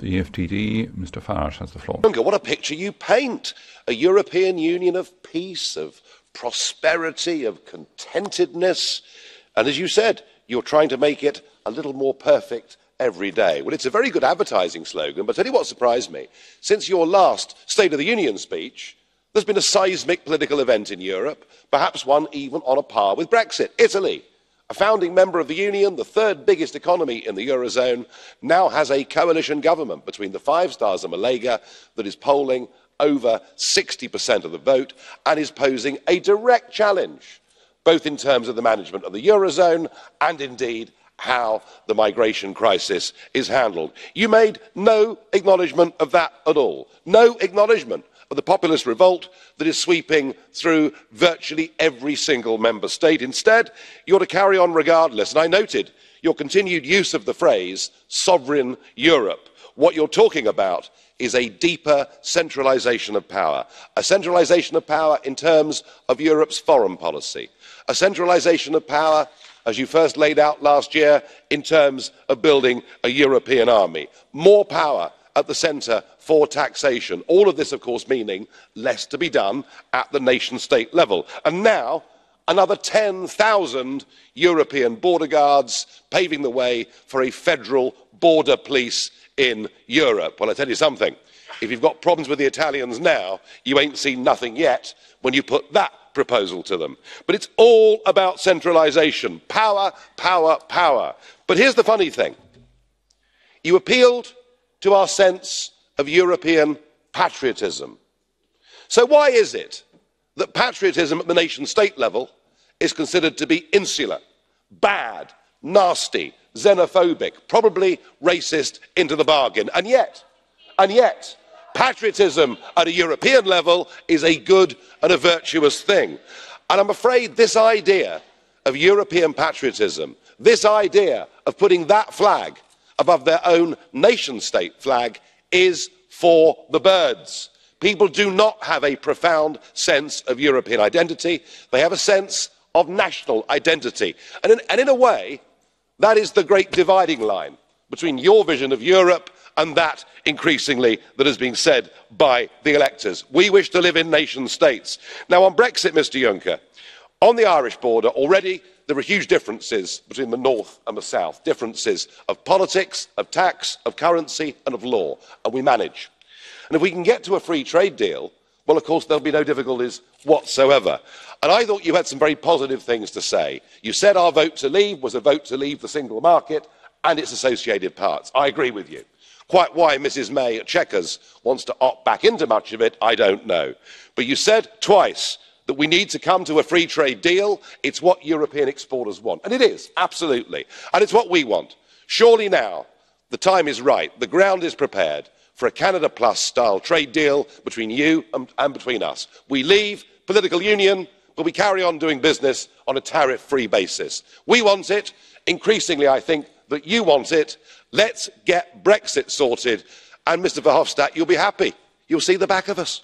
The EFDD, Mr Farage has the floor. What a picture you paint. A European Union of peace, of prosperity, of contentedness. And as you said, you're trying to make it a little more perfect every day. Well, it's a very good advertising slogan, but tell you what surprised me. Since your last State of the Union speech, there's been a seismic political event in Europe, perhaps one even on a par with Brexit. Italy a founding member of the union the third biggest economy in the eurozone now has a coalition government between the five stars and malega that is polling over 60% of the vote and is posing a direct challenge both in terms of the management of the eurozone and indeed how the migration crisis is handled. you made no acknowledgement of that at all no acknowledgement of the populist revolt that is sweeping through virtually every single member state. instead you are to carry on regardless and i noted your continued use of the phrase sovereign europe'. what you're talking about is a deeper centralisation of power a centralisation of power in terms of europe's foreign policy a centralisation of power as you first laid out last year in terms of building a european army more power at the centre for taxation all of this of course meaning less to be done at the nation state level and now another ten zero european border guards paving the way for a federal border police in europe. well i tell you something if you've got problems with the italians now you ain't seen nothing yet when you put that proposal to them. but it's all about centralisation power power power. but here's the funny thing you appealed to our sense of European patriotism. So, why is it that patriotism at the nation state level is considered to be insular, bad, nasty, xenophobic, probably racist into the bargain? And yet, and yet, patriotism at a European level is a good and a virtuous thing. And I'm afraid this idea of European patriotism, this idea of putting that flag above their own nation state flag is for the birds. people do not have a profound sense of european identity they have a sense of national identity and in, a way that is the great dividing line between your vision of europe and that increasingly that is being said by the electors. we wish to live in nation states. now on brexit mr juncker on the irish border already there are huge differences between the north and the south differences of politics of tax of currency and of law and we manage. and if we can get to a free trade deal well of course there'll be no difficulties whatsoever. and i thought you had some very positive things to say. you said our vote to leave was a vote to leave the single market and its associated parts. i agree with you. quite why mrs may at chequers wants to opt back into much of it i don't know. but you said twice that we need to come to a free trade deal it's what european exporters want and it is absolutely and it's what we want. surely now the time is right the ground is prepared for a canada plus style trade deal between you and between us. we leave political union but we carry on doing business on a tariff free basis. we want it increasingly i think that you want it. let's get brexit sorted and mr verhofstadt you'll be happy you'll see the back of us.